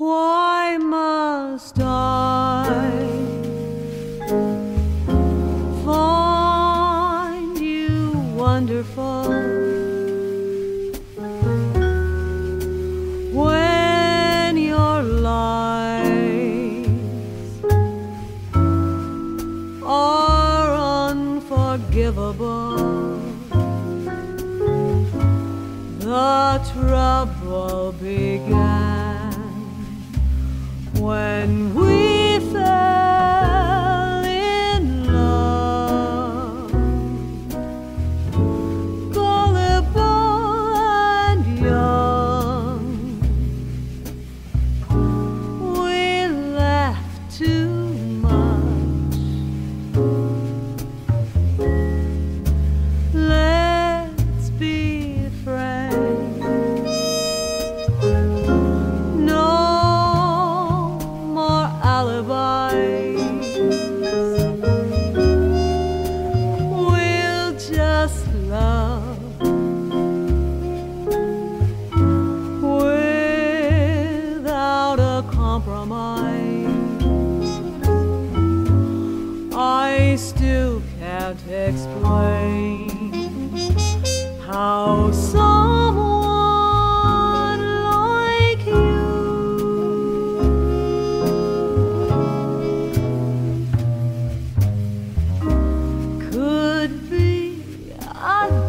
Why must I find you wonderful when your lies are unforgivable? The trouble began love without a compromise. I still can't explain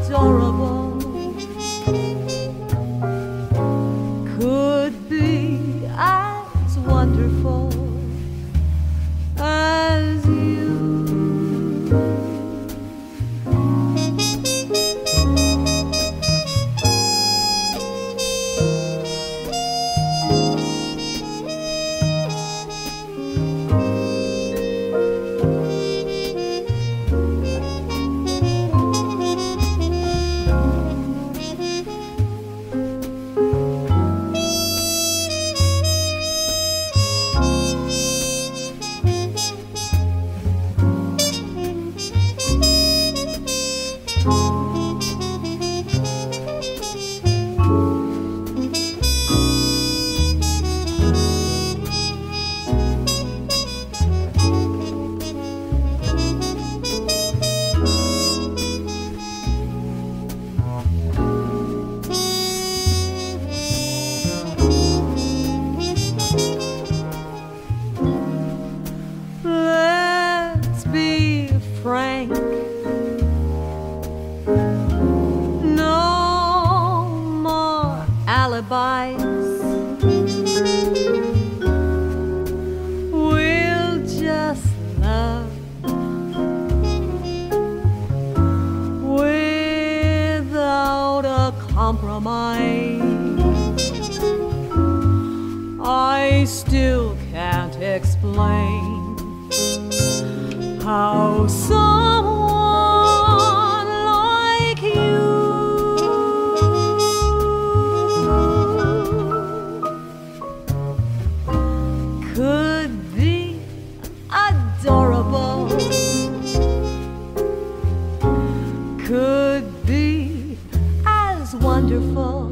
adorable, Let's compromise. I still can't explain how someone like you could be adorable, could be wonderful.